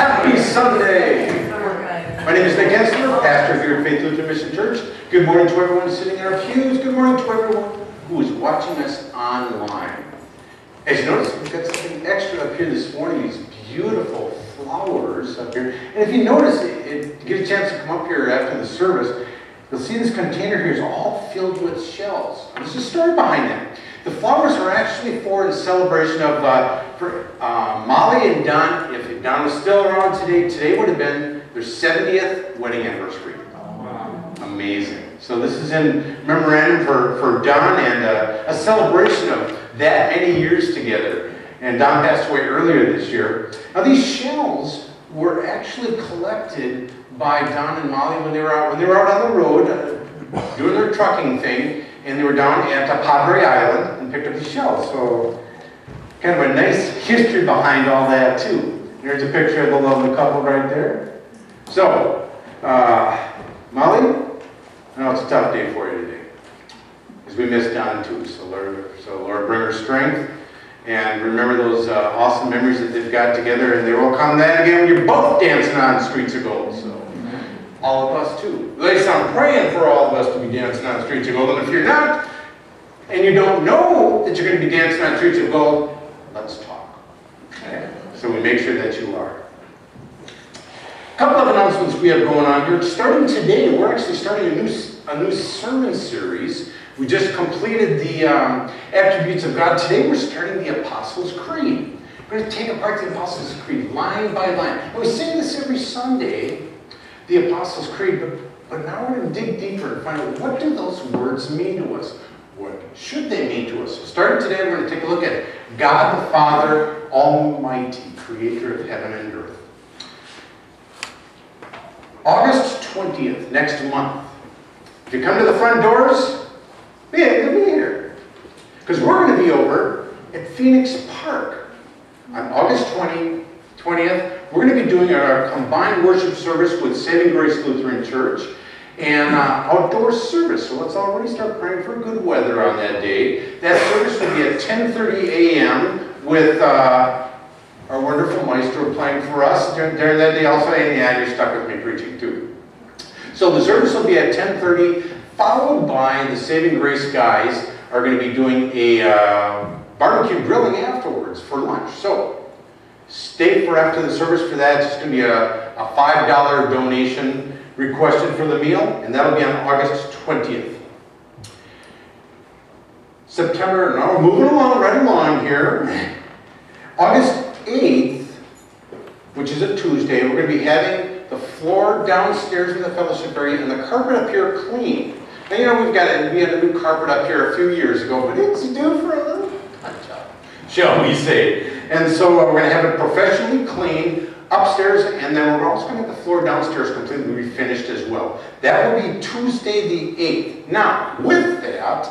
Happy Sunday! My name is Nick Henseler, pastor here at Faith Lutheran Mission Church. Good morning to everyone sitting in our pews. Good morning to everyone who is watching us online. As you notice, we've got something extra up here this morning, these beautiful flowers up here. And if you notice, it, it, get a chance to come up here after the service, you'll see this container here is all filled with shells. There's a story behind that. The flowers are actually for the celebration of uh, for, uh, Molly and Don. If Don was still around today, today would have been their 70th wedding anniversary. Amazing. So this is in memorandum for, for Don and uh, a celebration of that many years together. And Don passed away earlier this year. Now these shells were actually collected by Don and Molly when they were out when they were out on the road uh, doing their trucking thing, and they were down at Padre Island and picked up these shells. So kind of a nice history behind all that too. Here's a picture of the lovely couple right there. So, uh, Molly, I know it's a tough day for you today, as we miss Don too. So Lord, so Lord, bring her strength, and remember those uh, awesome memories that they've got together, and they will come then again when you're both dancing on streets of gold. So all of us too. At least I'm praying for all of us to be dancing on the streets of gold, and if you're not, and you don't know that you're going to be dancing on the streets of gold, let's talk. Okay? So we make sure that you are. A couple of announcements we have going on here. Starting today, we're actually starting a new, a new sermon series. We just completed the um, attributes of God. Today we're starting the Apostles' Creed. We're going to take apart the Apostles' Creed line by line. And we sing this every Sunday, the Apostles' Creed, but, but now we're going to dig deeper and find out what do those words mean to us? What should they mean to us? Starting today, we're going to take a look at God the Father, Almighty, creator of heaven and earth. August 20th, next month. If you come to the front doors, be here. Because we're going to be over at Phoenix Park on August 20, 20th. We're going to be doing our combined worship service with Saving Grace Lutheran Church and uh, outdoor service. So let's already start praying for good weather on that day. That service will be at 10.30 a.m. with uh, our wonderful maestro playing for us during, during that day also. And yeah, you're stuck with me preaching too. So the service will be at 10.30, followed by the Saving Grace guys are going to be doing a uh, barbecue grilling afterwards for lunch. So stay for after the service for that. It's going to be a, a $5 donation requested for the meal, and that'll be on August 20th. September, now we're moving along, right along here. August 8th, which is a Tuesday, we're going to be having the floor downstairs in the fellowship area and the carpet up here clean. Now, you know, we've got a, we had a new carpet up here a few years ago, but it's due for a little shall we say. And so uh, we're going to have it professionally cleaned upstairs, and then we're also going to have the floor downstairs completely refinished as well. That will be Tuesday the 8th. Now, with that,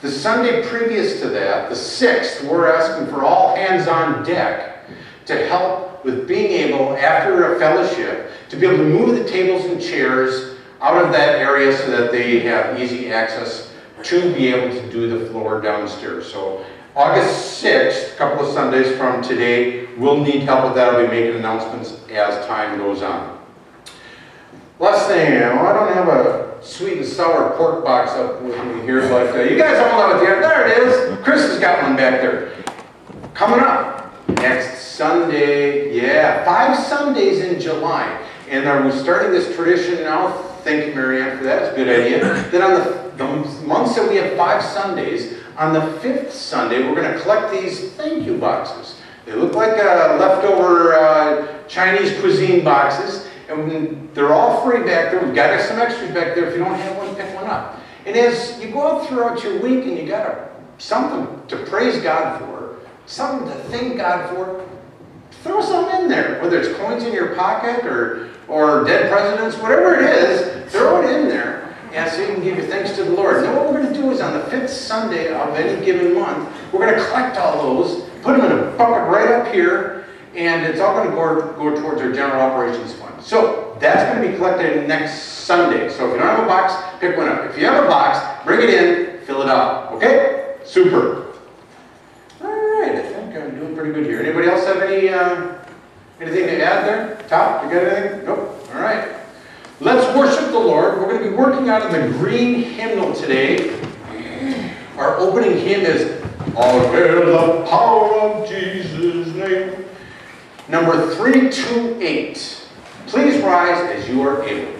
the Sunday previous to that, the 6th, we're asking for all hands on deck to help with being able, after a fellowship, to be able to move the tables and chairs out of that area so that they have easy access to be able to do the floor downstairs. So August 6th, a couple of Sundays from today, we'll need help with that. I'll be making announcements as time goes on. Last thing, I don't have a sweet and sour pork box up with me here, but uh, you guys all know what the There it is. Chris has got one back there. Coming up next Sunday, yeah, five Sundays in July. And are we starting this tradition now? Thank you, Marianne, for that. It's a good idea. Then on the, the months that we have five Sundays, on the fifth Sunday, we're going to collect these thank you boxes. They look like uh, leftover uh, Chinese cuisine boxes, and they're all free back there. We've got some extras back there. If you don't have one, pick one up. And as you go out throughout your week and you got a, something to praise God for, something to thank God for, throw some in there. Whether it's coins in your pocket or, or dead presidents, whatever it is, throw it in there. And so you can give your thanks to the Lord. Now, what we're going to do is on the fifth Sunday of any given month, we're going to collect all those, put them in a bucket right up here, and it's all going to go, go towards our general operations fund. So that's going to be collected next Sunday. So if you don't have a box, pick one up. If you have a box, bring it in, fill it out. Okay? Super. All right, I think I'm doing pretty good here. Anybody else have any uh, anything to add there? Top, you got anything? Nope. All right. Let's worship the Lord. We're going to be working out of the green hymnal today. Our opening hymn is All Hail the Power of Jesus' Name. Number 328. Please rise as you are able.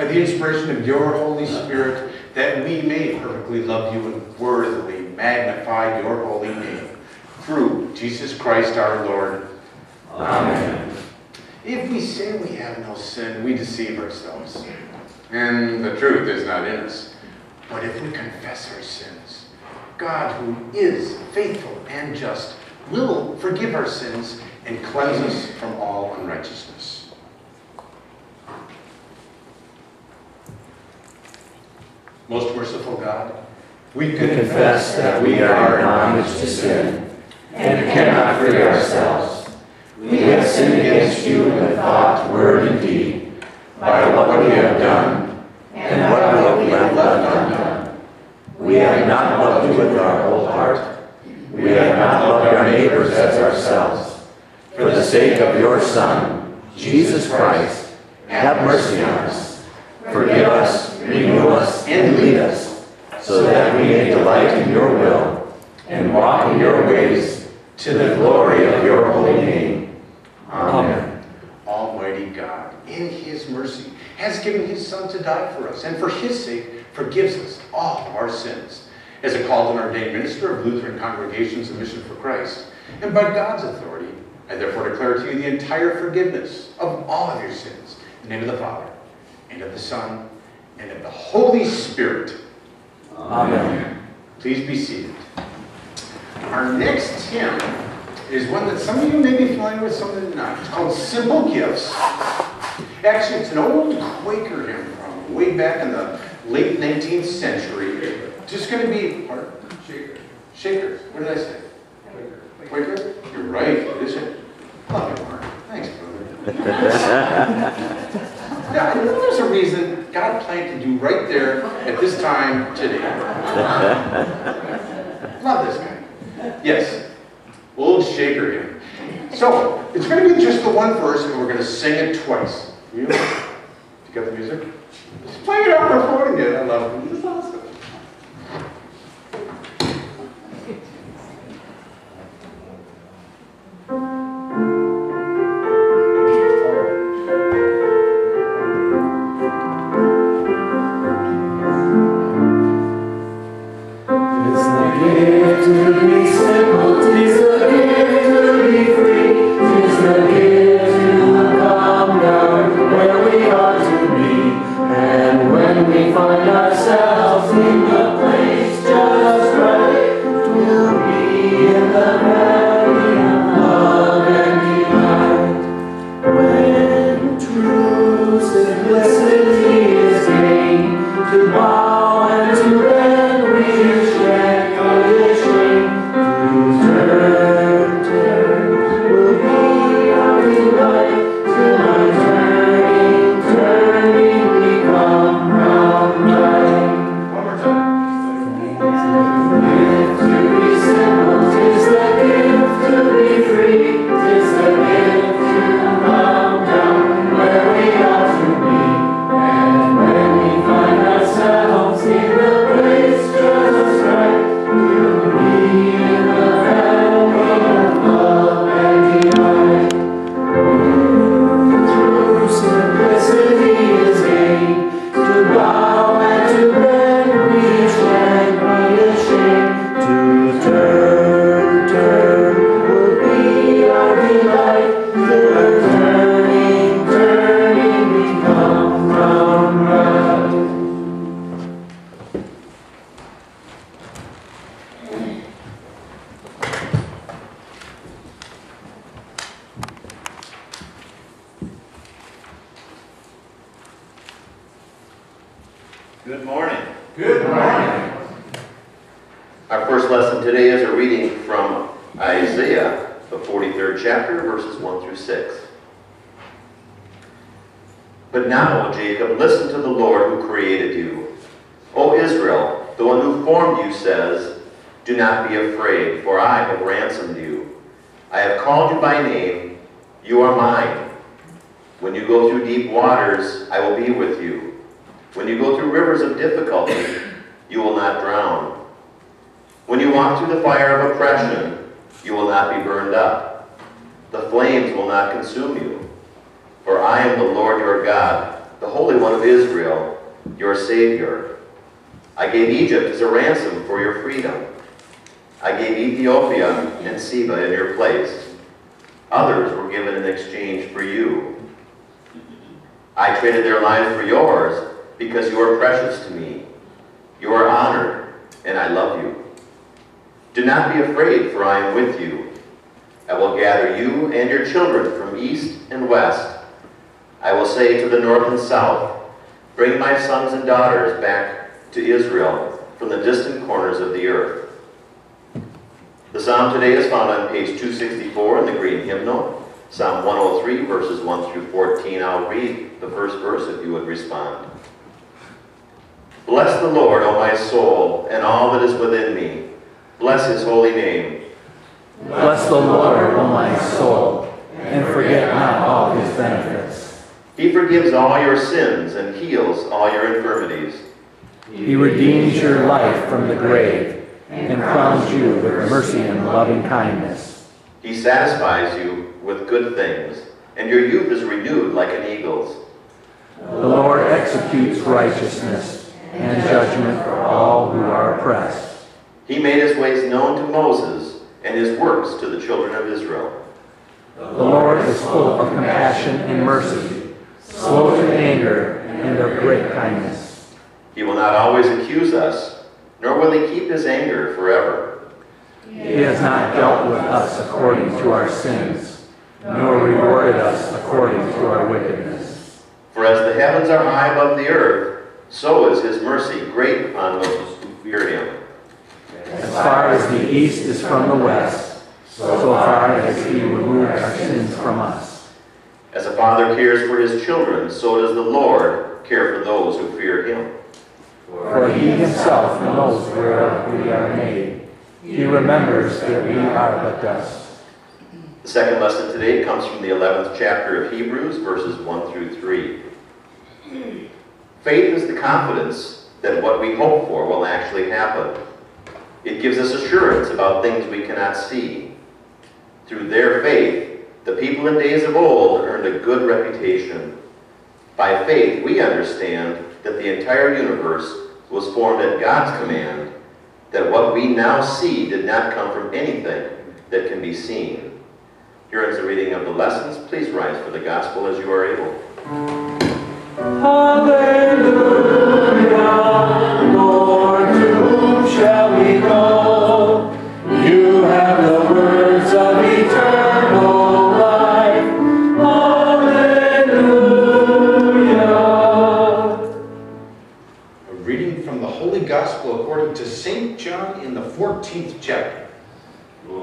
By the inspiration of your Holy Spirit, that we may perfectly love you and worthily magnify your holy name. Through Jesus Christ our Lord. Amen. If we say we have no sin, we deceive ourselves, and the truth is not in us. But if we confess our sins, God, who is faithful and just, will forgive our sins and cleanse us from all unrighteousness. Most merciful God, we confess that we are in bondage to sin and cannot free ourselves. We have sinned against you in thought, word, and deed, by what we have done and what we have left undone. We have not loved you with our whole heart. We have not loved our neighbors as ourselves. For the sake of your Son, Jesus Christ, have mercy on us. Forgive us, renew us, and lead us, so that we may delight in your will and walk in your ways to the glory of your holy name. Amen. Almighty God, in his mercy, has given his Son to die for us, and for his sake forgives us all of our sins. As a called and ordained minister of Lutheran Congregations of Mission for Christ, and by God's authority, I therefore declare to you the entire forgiveness of all of your sins. In the name of the Father, and of the Son, and of the Holy Spirit. Amen. Please be seated. Our next hymn is one that some of you may be familiar with, some of you not. It's called Simple Gifts. Actually, it's an old Quaker hymn from way back in the late 19th century. Just going to be, pardon? Shaker. Shaker. What did I say? Quaker. Quaker? You're right, it is it. Love you, Mark. Thanks, brother. Yeah, I know there's a reason God planned to do right there at this time today. Love this guy. Yes, old shaker here. So, it's going to be just the one verse, and we're going to sing it twice. You, you got the music? Just play it off our phone again. I love it. This is awesome. I am the Lord your God, the Holy One of Israel, your Savior. I gave Egypt as a ransom for your freedom. I gave Ethiopia and Seba in your place. Others were given in exchange for you. I traded their lives for yours because you are precious to me. You are honored, and I love you. Do not be afraid, for I am with you. I will gather you and your children from east and west. I will say to the north and south, Bring my sons and daughters back to Israel from the distant corners of the earth. The psalm today is found on page 264 in the Green Hymnal, Psalm 103, verses 1 through 14. I'll read the first verse if you would respond. Bless the Lord, O my soul, and all that is within me. Bless his holy name. Bless the Lord, O my soul, and forget not all his benefits. He forgives all your sins and heals all your infirmities. He redeems your life from the grave and crowns you with mercy and loving kindness. He satisfies you with good things, and your youth is renewed like an eagle's. The Lord executes righteousness and judgment for all who are oppressed. He made his ways known to Moses and his works to the children of Israel. The Lord is full of compassion and mercy, slow to anger, and of great kindness. He will not always accuse us, nor will he keep his anger forever. He has not dealt with us according to our sins, nor rewarded us according to our wickedness. For as the heavens are high above the earth, so is his mercy great upon those who fear him. As far as the east is from the west, so far as he removed our sins from us. As a father cares for his children, so does the Lord care for those who fear him. For he himself knows whereof we are made. He remembers that we are but dust. The second lesson today comes from the 11th chapter of Hebrews, verses 1 through 3. Faith is the confidence that what we hope for will actually happen. It gives us assurance about things we cannot see. Through their faith, the people in days of old earned a good reputation. By faith, we understand that the entire universe was formed at God's command, that what we now see did not come from anything that can be seen. Here is the reading of the lessons. Please rise for the gospel as you are able. Hallelujah,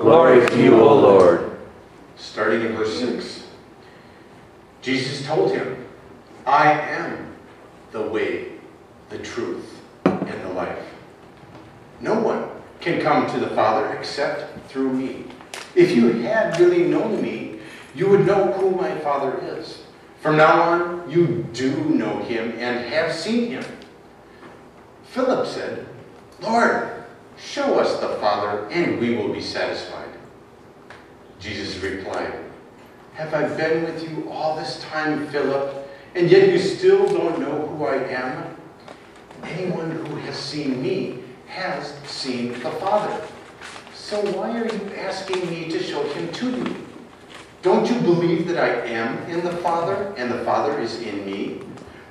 Glory to you, O Lord. starting in verse 6. Jesus told him, I am the way, the truth, and the life. No one can come to the Father except through me. If you had really known me, you would know who my Father is. From now on, you do know him and have seen him. Philip said, Lord, show us the Father, and we will be satisfied. Jesus replied, Have I been with you all this time, Philip, and yet you still don't know who I am? Anyone who has seen me has seen the Father. So why are you asking me to show him to you? Don't you believe that I am in the Father, and the Father is in me?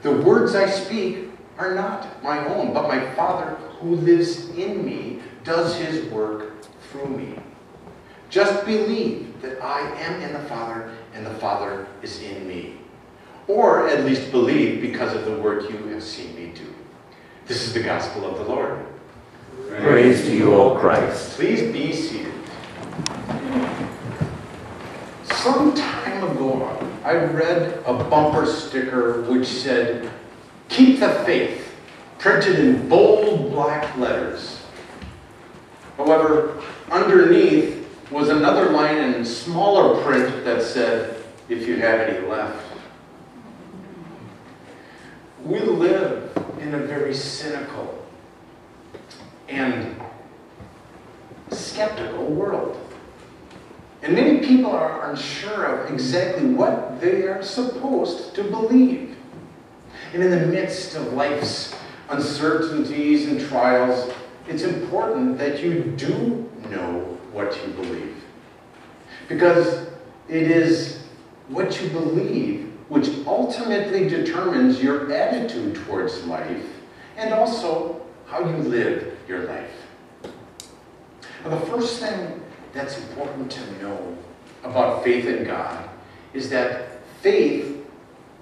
The words I speak are not my own, but my Father who lives in me does his work through me. Just believe that I am in the Father and the Father is in me. Or at least believe because of the work you have seen me do. This is the gospel of the Lord. Praise to you, O Christ. Please be seated. Some time ago, I read a bumper sticker which said, Keep the faith, printed in bold black letters. However, underneath was another line in smaller print that said, If you have any left. We live in a very cynical and skeptical world. And many people are unsure of exactly what they are supposed to believe. And in the midst of life's uncertainties and trials, it's important that you do know what you believe. Because it is what you believe which ultimately determines your attitude towards life and also how you live your life. Now, the first thing that's important to know about faith in God is that faith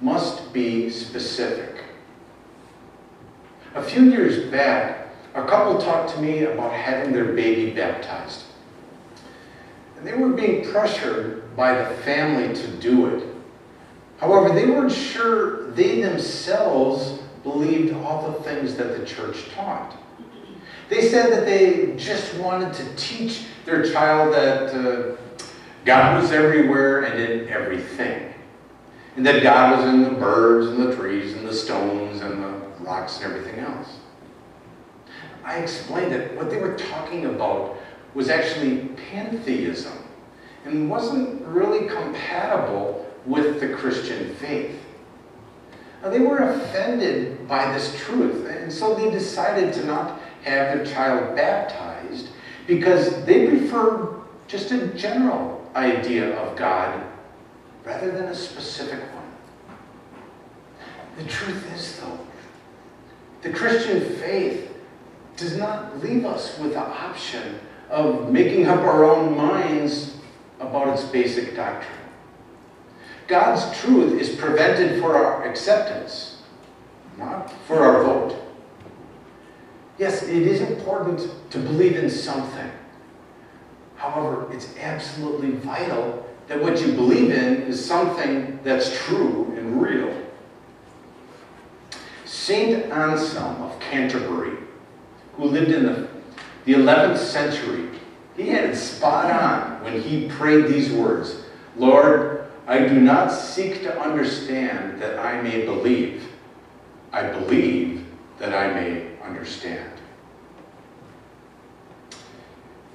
must be specific. A few years back, a couple talked to me about having their baby baptized. And they were being pressured by the family to do it. However, they weren't sure they themselves believed all the things that the church taught. They said that they just wanted to teach their child that uh, God was everywhere and in everything. And that God was in the birds and the trees and the stones and the rocks and everything else. I explained that what they were talking about was actually pantheism and wasn't really compatible with the Christian faith. Now, they were offended by this truth, and so they decided to not have their child baptized because they prefer just a general idea of God rather than a specific one. The truth is, though, the Christian faith does not leave us with the option of making up our own minds about its basic doctrine. God's truth is prevented for our acceptance, not for our vote. Yes, it is important to believe in something. However, it's absolutely vital that what you believe in is something that's true and real. Saint Anselm of Canterbury, who lived in the, the 11th century, he had it spot on when he prayed these words Lord, I do not seek to understand that I may believe. I believe that I may understand.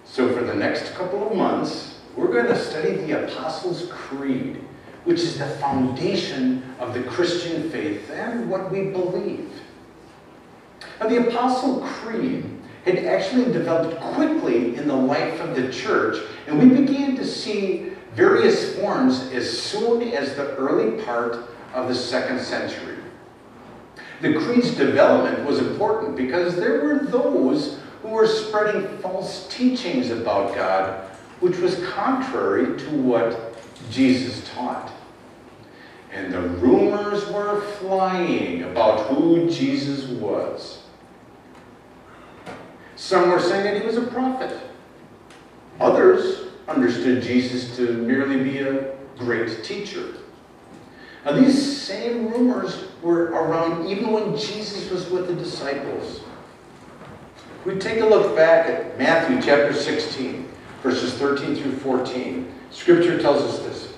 So, for the next couple of months, we're going to study the Apostles' Creed, which is the foundation of the Christian faith and what we believe. Now, the Apostle Creed had actually developed quickly in the life of the church, and we began to see various forms as soon as the early part of the second century. The creed's development was important because there were those who were spreading false teachings about God, which was contrary to what Jesus taught. And the rumors were flying about who Jesus was. Some were saying that he was a prophet. Others understood Jesus to merely be a great teacher. Now, these same rumors were around even when Jesus was with the disciples. We take a look back at Matthew chapter 16, verses 13 through 14. Scripture tells us this.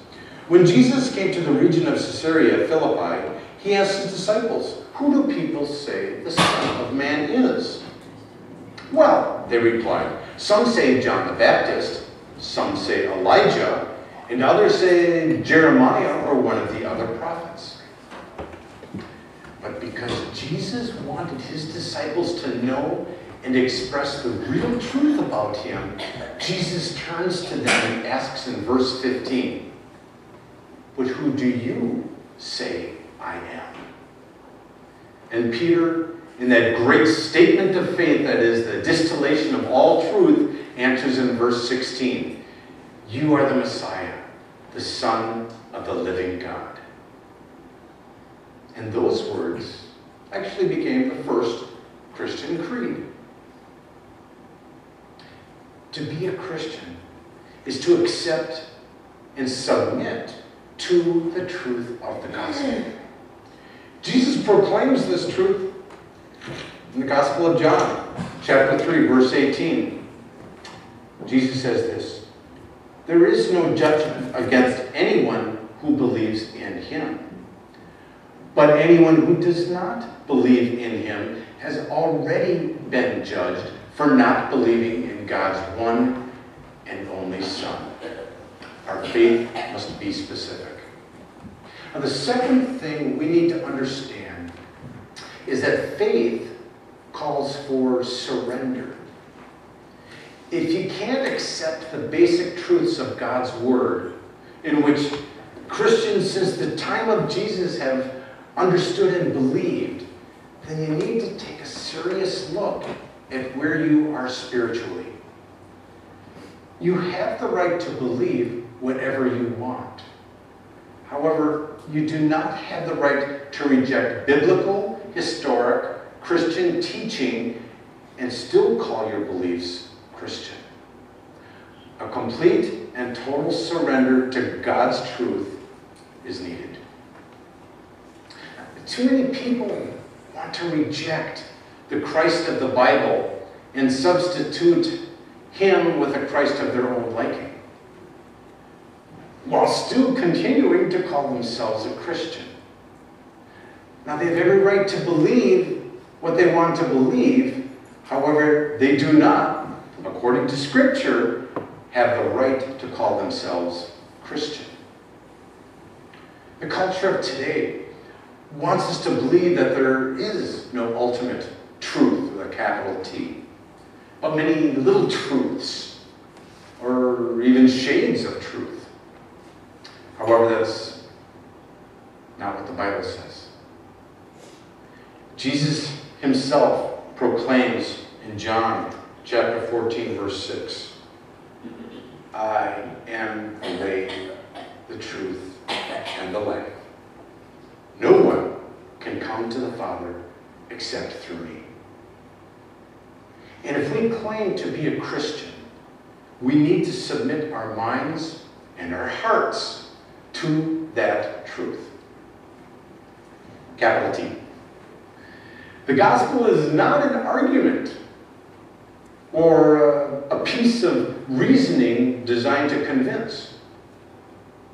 When Jesus came to the region of Caesarea Philippi, he asked his disciples, Who do people say the Son of Man is? Well, they replied, Some say John the Baptist, some say Elijah, and others say Jeremiah or one of the other prophets. But because Jesus wanted his disciples to know and express the real truth about him, Jesus turns to them and asks in verse 15, But who do you say I am? And Peter, in that great statement of faith that is the distillation of all truth, answers in verse 16, You are the Messiah, the Son of the living God. And those words actually became the first Christian creed. To be a Christian is to accept and submit to the truth of the gospel. Jesus proclaims this truth in the Gospel of John, chapter 3, verse 18. Jesus says this There is no judgment against anyone who believes in him. But anyone who does not believe in him has already been judged for not believing in God's one and only Son. Our faith must be specific. Now, the second thing we need to understand is that faith calls for surrender. If you can't accept the basic truths of God's Word, in which Christians since the time of Jesus have understood and believed, then you need to take a serious look at where you are spiritually. You have the right to believe whatever you want. However, you do not have the right to reject biblical, historic, Christian teaching and still call your beliefs Christian. A complete and total surrender to God's truth is needed. Too many people want to reject the Christ of the Bible and substitute him with a Christ of their own liking, while still continuing to call themselves a Christian. Now, they have every right to believe what they want to believe, however, they do not, according to Scripture, have the right to call themselves Christian. The culture of today wants us to believe that there is no ultimate truth with a capital T, but many little truths, or even shades of truth. However, that's not what the Bible says. Jesus himself proclaims in John chapter 14, verse 6 I am the way, the truth, and the life. No one can come to the Father except through me. And if we claim to be a Christian, we need to submit our minds and our hearts to that truth. Capital T. The gospel is not an argument or a, piece of reasoning designed to convince.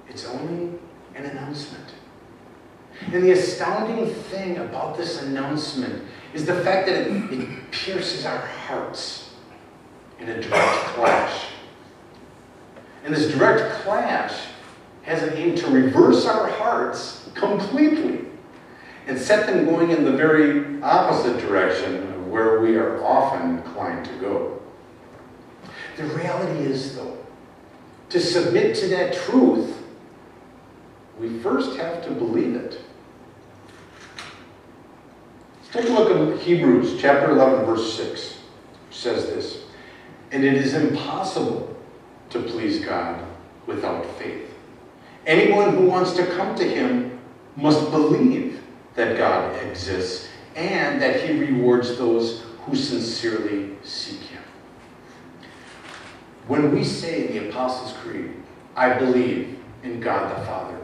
It's only an announcement. And the astounding thing about this announcement is the fact that it, it pierces our hearts in a direct clash. And this direct clash has an aim to reverse our hearts completely and set them going in the very opposite direction of where we are often inclined to go. The reality is, though, to submit to that truth, we first have to believe it. Take a look at Hebrews chapter 11, verse 6, which says this And it is impossible to please God without faith. Anyone who wants to come to Him must believe that God exists and that He rewards those who sincerely seek Him. When we say the Apostles' Creed, I believe in God the Father,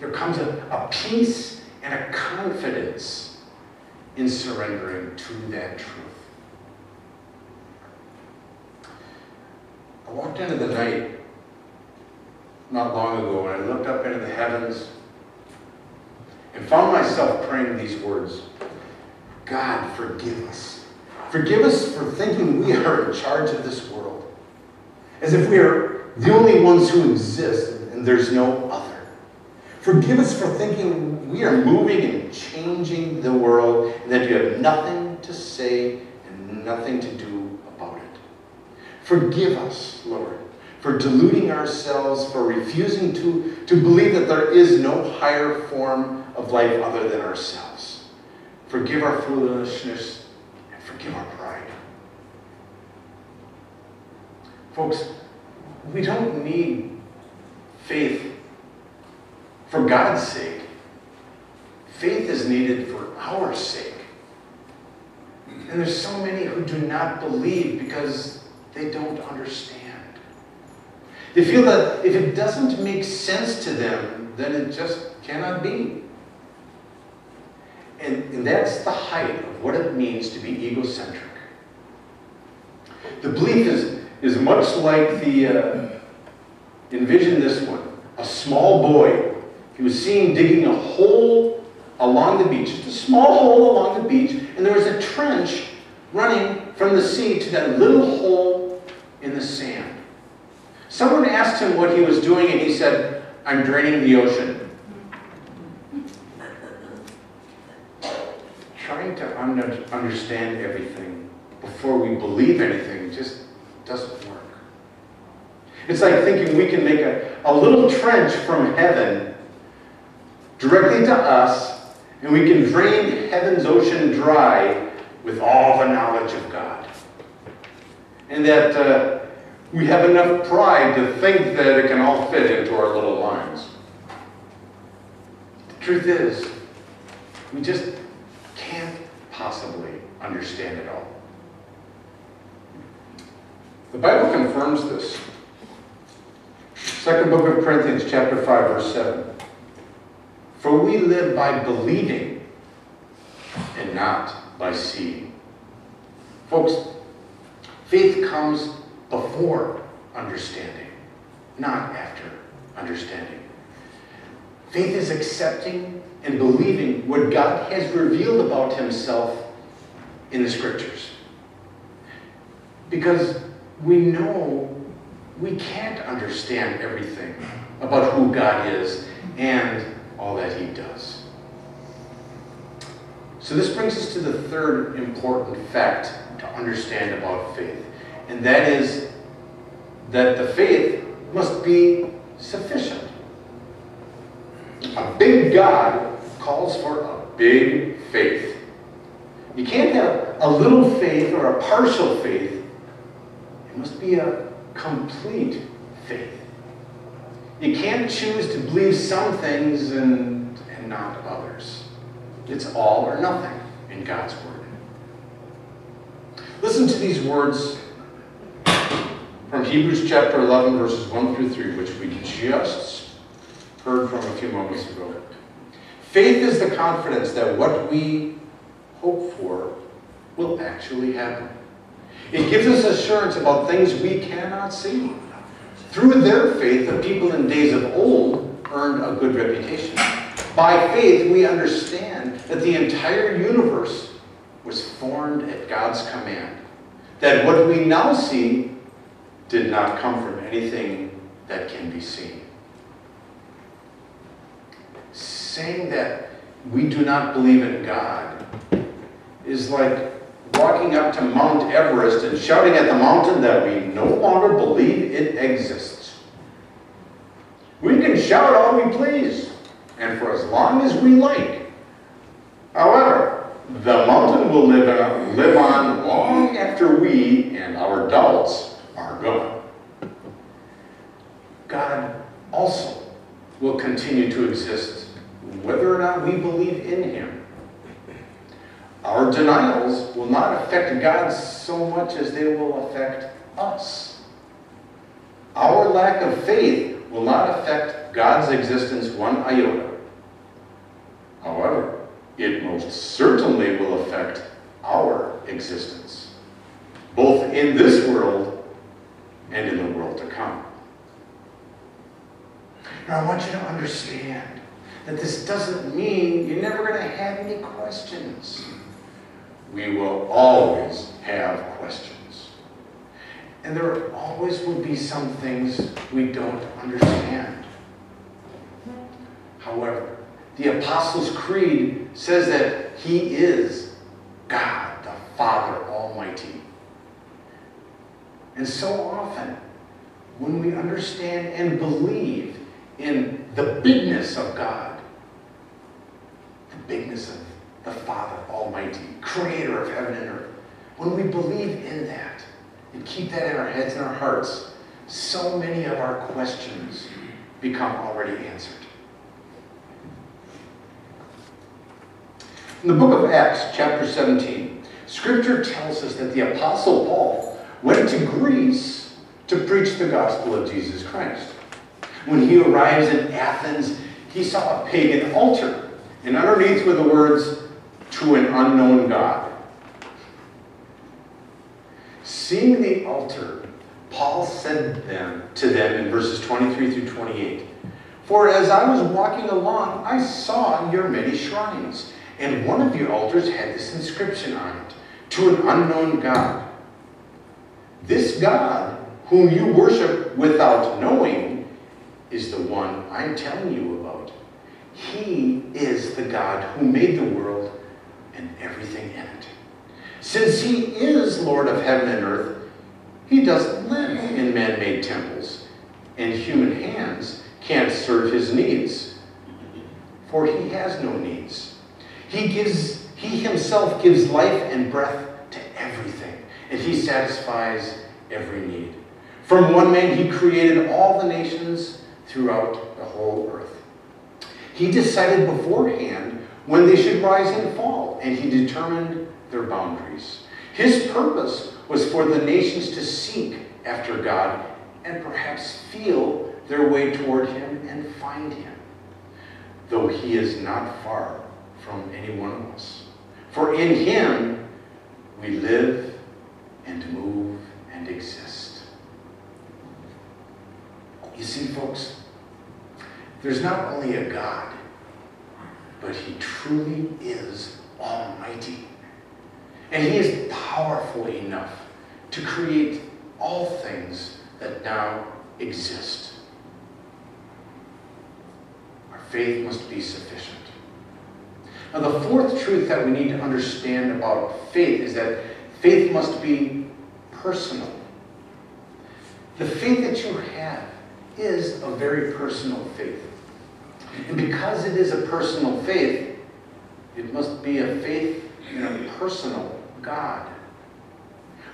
there comes a, a peace and a confidence in surrendering to that truth. I walked into the night not long ago and I looked up into the heavens and found myself praying these words God, forgive us. Forgive us for thinking we are in charge of this world, as if we are the only ones who exist and there's no other. Forgive us for thinking we are moving and changing the world and that you have nothing to say and nothing to do about it. Forgive us, Lord, for deluding ourselves, for refusing to, to believe that there is no higher form of life other than ourselves. Forgive our foolishness and forgive our pride. Folks, we don't need faith for God's sake. Faith is needed for our sake. And there's so many who do not believe because they don't understand. They feel that if it doesn't make sense to them, then it just cannot be. And, and that's the height of what it means to be egocentric. The belief is, is much like the, uh, envision this one, a small boy. He was seen digging a hole along the beach, just a small hole along the beach, and there was a trench running from the sea to that little hole in the sand. Someone asked him what he was doing, and he said, I'm draining the ocean. Trying to under, understand everything before we believe anything just doesn't work. It's like thinking we can make a, a little trench from heaven directly to us, and we can drain heaven's ocean dry with all the knowledge of God. And that uh, we have enough pride to think that it can all fit into our little lines. The truth is, we just can't possibly understand it all. The Bible confirms this. Second book of Corinthians, chapter 5, verse 7. For we live by believing and not by seeing. Folks, faith comes before understanding, not after understanding. Faith is accepting and believing what God has revealed about himself in the scriptures. Because we know we can't understand everything about who God is and all that he does. So this brings us to the third important fact to understand about faith, and that is that the faith must be sufficient. A big God calls for a big faith. You can't have a little faith or a partial faith. It must be a complete faith. You can't choose to believe some things and, and not others. It's all or nothing in God's Word. Listen to these words from Hebrews chapter 11, verses 1 through 3, which we just heard from a few moments ago. Faith is the confidence that what we hope for will actually happen. It gives us assurance about things we cannot see. Through their faith, the people in days of old earned a good reputation. By faith, we understand that the entire universe was formed at God's command. That what we now see did not come from anything that can be seen. Saying that we do not believe in God is like walking up to Mount Everest and shouting at the mountain that we no longer believe it exists. We can shout all we please, and for as long as we like. However, the mountain will live on, live on long after we and our doubts are gone. God also will continue to exist whether or not we believe in Him. Our denials will not affect God so much as they will affect us. Our lack of faith will not affect God's existence one iota. However, it most certainly will affect our existence, both in this world and in the world to come. Now, I want you to understand that this doesn't mean you're never going to have any questions. We will always have questions. And there always will be some things we don't understand. However, the Apostles' Creed says that He is God, the Father Almighty. And so often, when we understand and believe in the bigness of God, the bigness of the Father Almighty, creator of heaven and earth, when we believe in that and keep that in our heads and our hearts, so many of our questions become already answered. In the book of Acts, chapter 17, Scripture tells us that the Apostle Paul went to Greece to preach the gospel of Jesus Christ. When he arrives in Athens, he saw a pagan altar, and underneath were the words, to an unknown God. Seeing the altar, Paul said them, to them in verses 23 through 28, For as I was walking along, I saw your many shrines, and one of your altars had this inscription on it, To an unknown God. This God, whom you worship without knowing, is the one I'm telling you about. He is the God who made the world everything in it. Since he is Lord of heaven and earth, he doesn't live in man-made temples, and human hands can't serve his needs, for he has no needs. He gives, he himself gives life and breath to everything, and he satisfies every need. From one man he created all the nations throughout the whole earth. He decided beforehand when they should rise and fall, and he determined their boundaries. His purpose was for the nations to seek after God and perhaps feel their way toward him and find him, though he is not far from any one of us. For in him we live and move and exist. You see, folks, there's not only a God, but he truly is almighty. And he is powerful enough to create all things that now exist. Our faith must be sufficient. Now, the fourth truth that we need to understand about faith is that faith must be personal. The faith that you have is a very personal faith. And because it is a personal faith, it must be a faith in a personal God.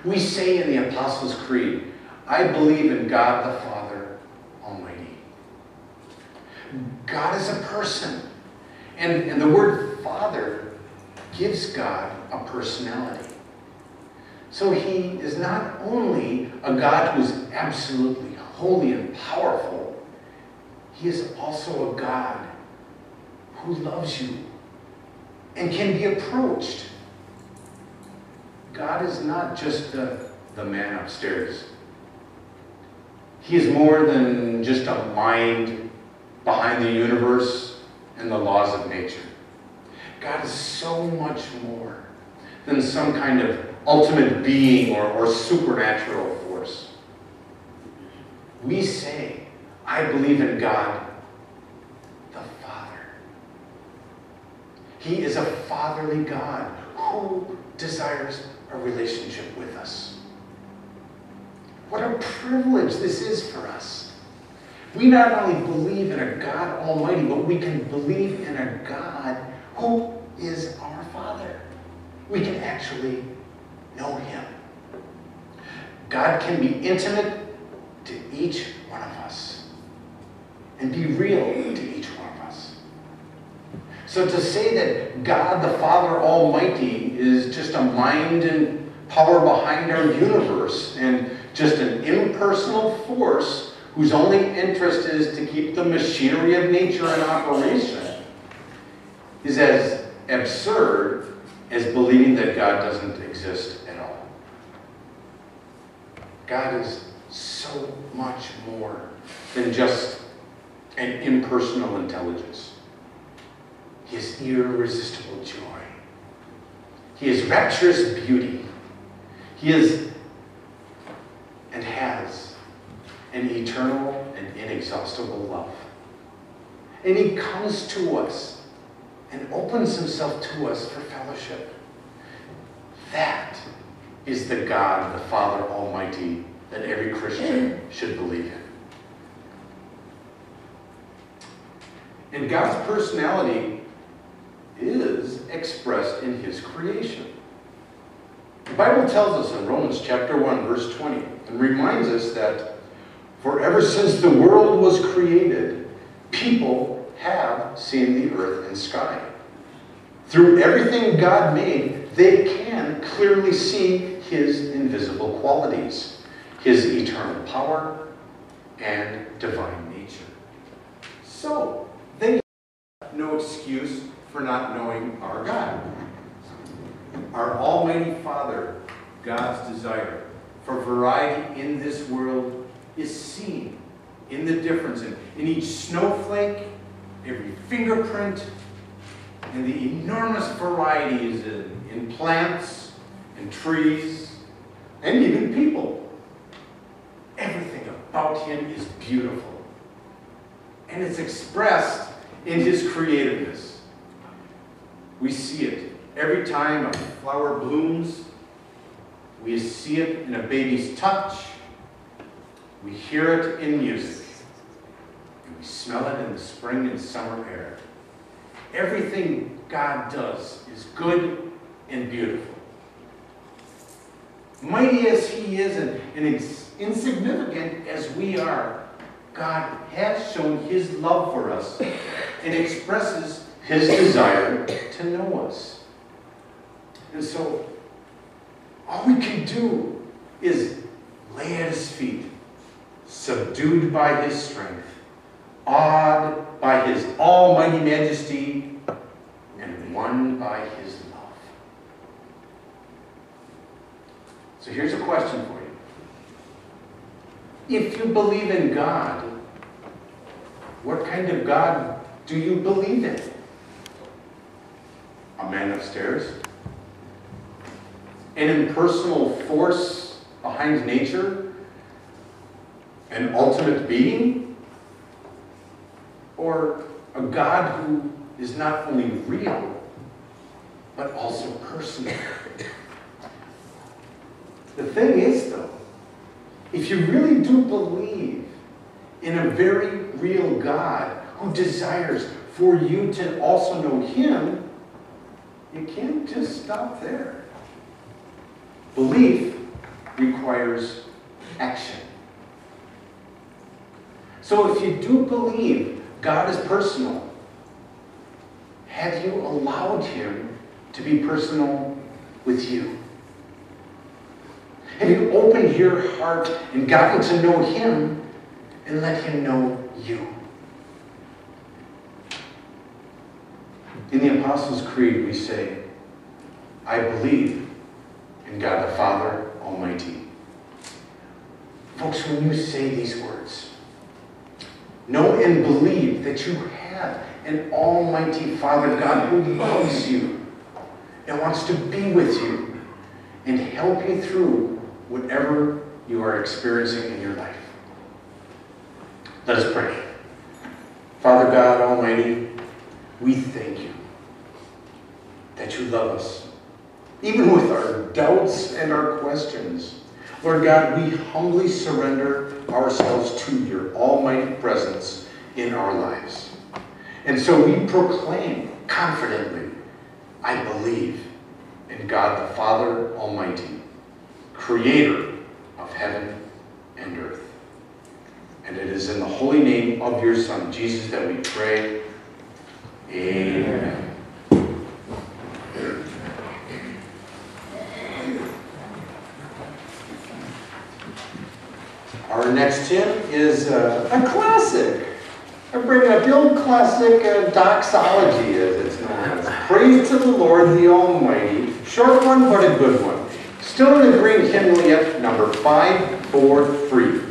We say in the Apostles' Creed, I believe in God the Father Almighty. God is a person. And, and the word Father gives God a personality. So he is not only a God who is absolutely holy and powerful, he is also a God who loves you and can be approached God is not just the, the man upstairs. He is more than just a mind behind the universe and the laws of nature. God is so much more than some kind of ultimate being or, or supernatural force. We say, I believe in God, the Father. He is a fatherly God who desires a relationship with us. What a privilege this is for us. We not only believe in a God Almighty, but we can believe in a God who is our Father. We can actually know Him. God can be intimate to each and be real to each one of us. So to say that God the Father Almighty is just a mind and power behind our universe and just an impersonal force whose only interest is to keep the machinery of nature in operation is as absurd as believing that God doesn't exist at all. God is so much more than just an impersonal intelligence. He is irresistible joy. He is rapturous beauty. He is and has an eternal and inexhaustible love. And he comes to us and opens himself to us for fellowship. That is the God, the Father Almighty, that every Christian should believe in. And God's personality is expressed in his creation. The Bible tells us in Romans chapter 1, verse 20, and reminds us that for ever since the world was created, people have seen the earth and sky. Through everything God made, they can clearly see his invisible qualities, his eternal power, and divine nature. So, no excuse for not knowing our God. Our Almighty Father, God's desire for variety in this world is seen in the difference in, in each snowflake, every fingerprint, and the enormous varieties in, in plants and trees and even people. Everything about him is beautiful. And it's expressed in his creativeness. We see it every time a flower blooms. We see it in a baby's touch. We hear it in music. And we smell it in the spring and summer air. Everything God does is good and beautiful. Mighty as He is and, and insignificant as we are, God has shown His love for us and expresses His desire to know us. And so, all we can do is lay at His feet, subdued by His strength, awed by His almighty majesty, and won by His love. So here's a question for you. If you believe in God, what kind of God do you believe in? A man upstairs? An impersonal force behind nature? An ultimate being? Or a God who is not only real, but also personal? The thing is, though, if you really do believe in a very real God who desires for you to also know Him, you can't just stop there. Belief requires action. So if you do believe God is personal, have you allowed Him to be personal with you? Have you opened your heart and gotten to know Him and let Him know you? In the Apostles' Creed, we say, I believe in God the Father Almighty. Folks, when you say these words, know and believe that you have an Almighty Father God who loves you and wants to be with you and help you through whatever you are experiencing in your life. Let us pray. Father God Almighty, we thank you that you love us, even with our doubts and our questions. Lord God, we humbly surrender ourselves to your almighty presence in our lives. And so we proclaim confidently, I believe in God the Father Almighty, creator of heaven and earth. And it is in the holy name of your Son, Jesus, that we pray. Amen. Our next hymn is uh, a classic. I bring up the old classic uh, doxology, as it's known as. Praise to the Lord the Almighty. Short one, but a good one. Still in the green hymnal yet, number 543.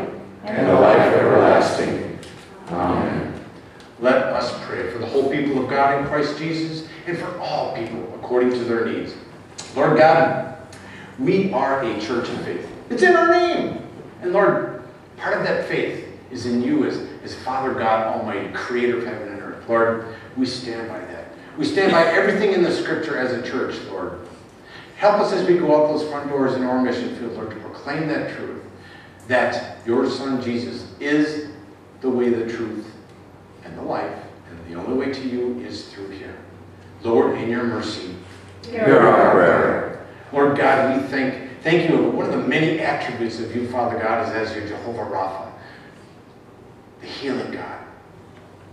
life everlasting. Amen. Let us pray for the whole people of God in Christ Jesus and for all people according to their needs. Lord God, we are a church of faith. It's in our name. And Lord, part of that faith is in you as, as Father God Almighty, creator of heaven and earth. Lord, we stand by that. We stand by everything in the scripture as a church, Lord. Help us as we go out those front doors in our mission field, Lord, to proclaim that truth, that your Son Jesus is the way, the truth, and the life, and the only way to you is through him. Lord, in your mercy, Hear our prayer. Lord God, we thank, thank you. One of the many attributes of you, Father God, is as your Jehovah Rapha, the healing God.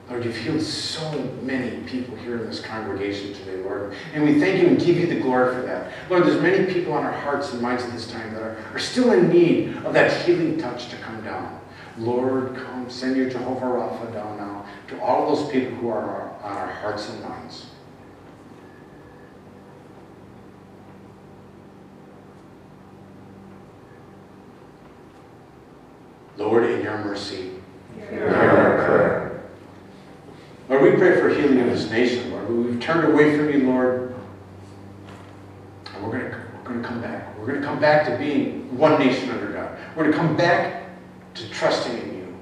Lord, you've healed so many people here in this congregation today, Lord. And we thank you and give you the glory for that. Lord, there's many people on our hearts and minds at this time that are, are still in need of that healing touch to come down. Lord, come, send your Jehovah Rapha down now to all those people who are on our hearts and minds. Lord, in your mercy, Hear our prayer. Lord, we pray for healing of this nation, Lord. We've turned away from you, Lord. And we're going to we're going to come back. We're going to come back to being one nation under God. We're going to come back to trusting in you,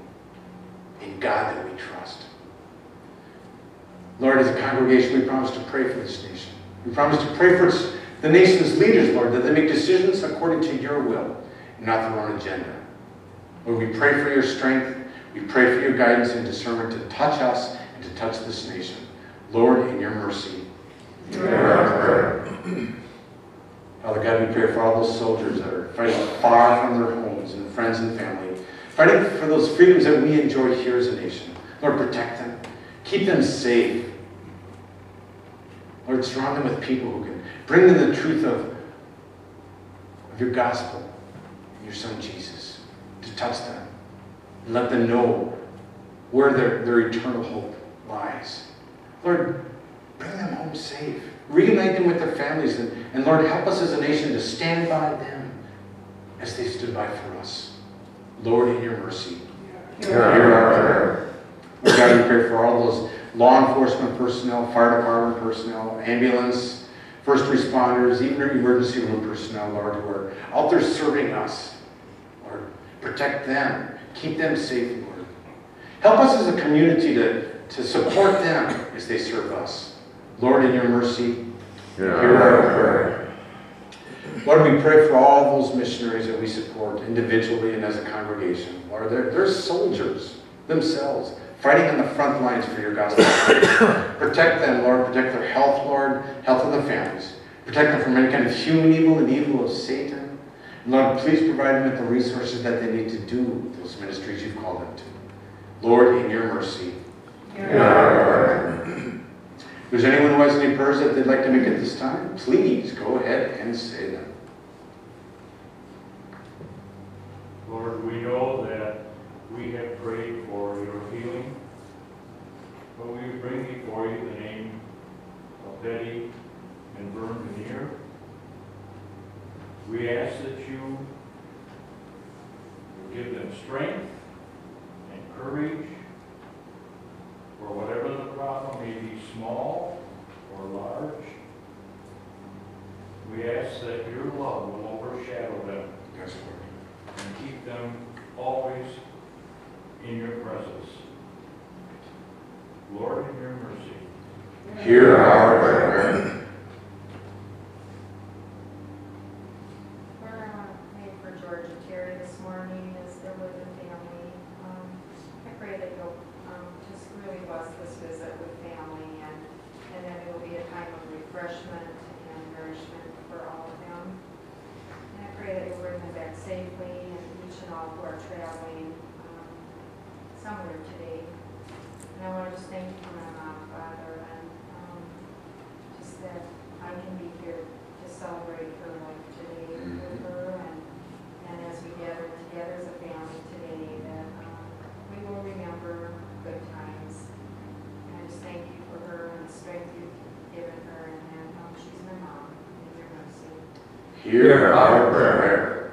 in God that we trust. Lord, as a congregation, we promise to pray for this nation. We promise to pray for the nation's leaders, Lord, that they make decisions according to your will, not their own agenda. Lord, we pray for your strength. We pray for your guidance and discernment to touch us touch this nation. Lord, in your mercy. Hear our prayer. Father God, we pray for all those soldiers that are fighting far from their homes and friends and family, fighting for those freedoms that we enjoy here as a nation. Lord, protect them. Keep them safe. Lord, surround them with people who can bring them the truth of, of your gospel and your son Jesus to touch them and let them know where their, their eternal hope lies. Lord, bring them home safe. Reunite them with their families. And, and Lord, help us as a nation to stand by them as they stood by for us. Lord, in your mercy. Hear our prayer. Lord God, we pray for all those law enforcement personnel, fire department personnel, ambulance, first responders, even emergency room personnel, Lord, who are out there serving us. Lord, protect them. Keep them safe, Lord. Help us as a community to, to support them as they serve us. Lord, in your mercy, Hear our prayer. Lord, we pray for all those missionaries that we support individually and as a congregation. Lord, they're, they're soldiers themselves, fighting on the front lines for your gospel. protect them, Lord. Protect their health, Lord, health of their families. Protect them from any kind of human evil and evil of Satan. And Lord, please provide them with the resources that they need to do those ministries you've called them to. Lord, in your mercy. Hear. If there's anyone who has any prayers that they'd like to make at this time, please go ahead and say them. Lord, we know that we have prayed for your healing, but we bring before you the name of Betty and Vern Veneer. We ask that you give them strength and courage for whatever the problem may be, small or large. We ask that your love will overshadow them Yes, Lord. and keep them always in your presence. Lord, in your mercy, Hear our prayer. Lord, I want to pray for Georgia Terry this morning as they're with the family. Um, I pray that you'll um, just really bless this visit with family and, and that it will be a time of refreshment and nourishment for all of them. And I pray that you'll bring them back safely and each and all who are traveling um, somewhere today. And I want to just thank you for my mom, Father, and um, just that I can be here to celebrate her life today with her and, and as we gather together as a family today, that um, we will remember good times. And I just thank Hear our prayer.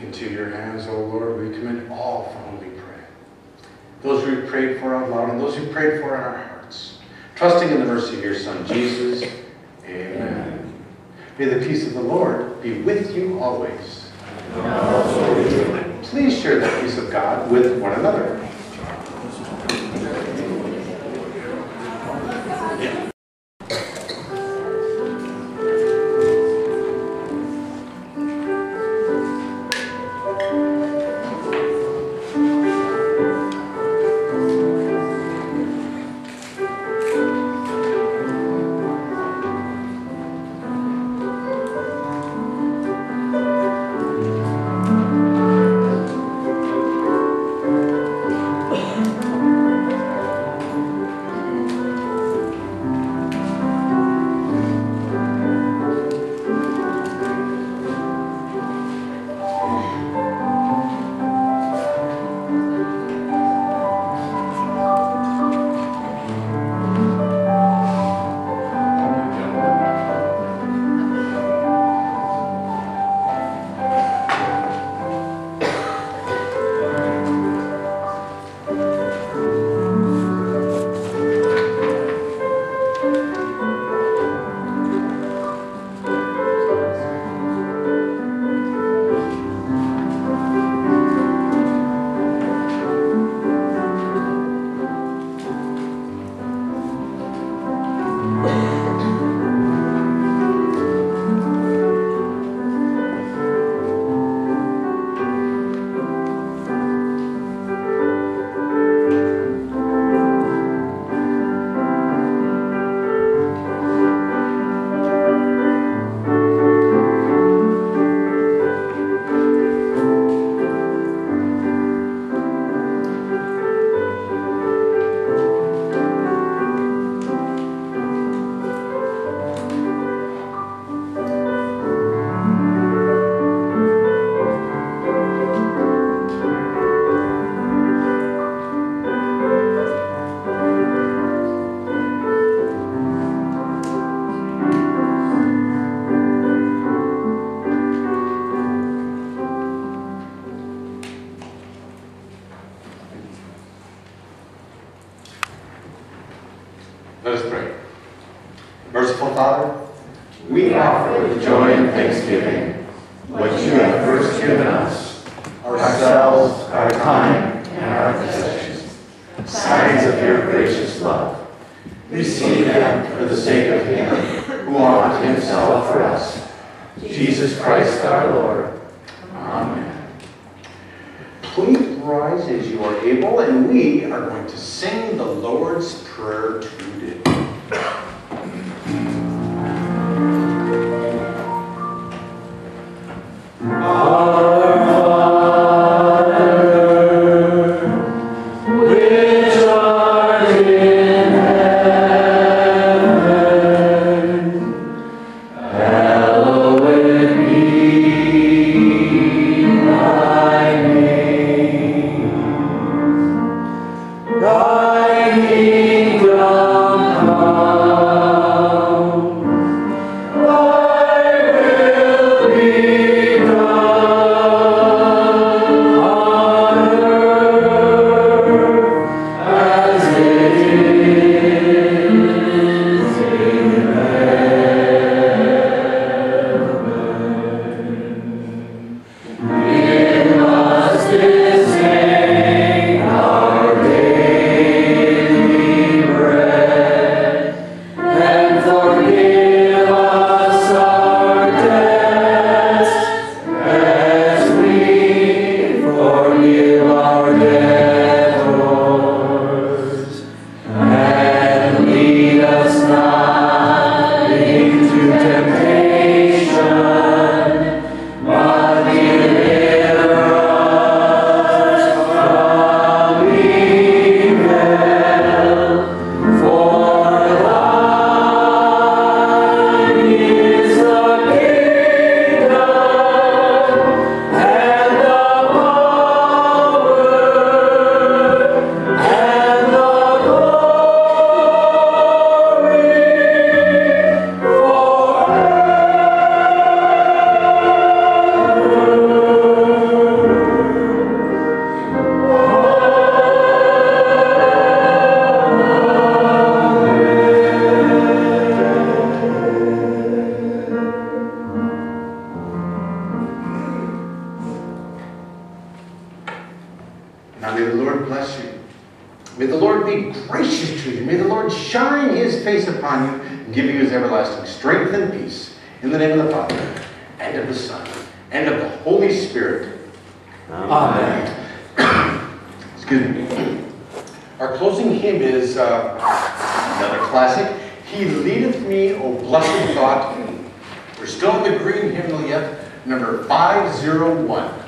Into your hands, O Lord, we commit all for whom we pray. Those who we prayed for out loud and those we prayed for in our hearts. Trusting in the mercy of your Son, Jesus. Amen. May the peace of the Lord be with you always. Please share the peace of God with one another. is uh, another classic. He leadeth me, O blessed thought. We're still in the green hymnal yet, number 501.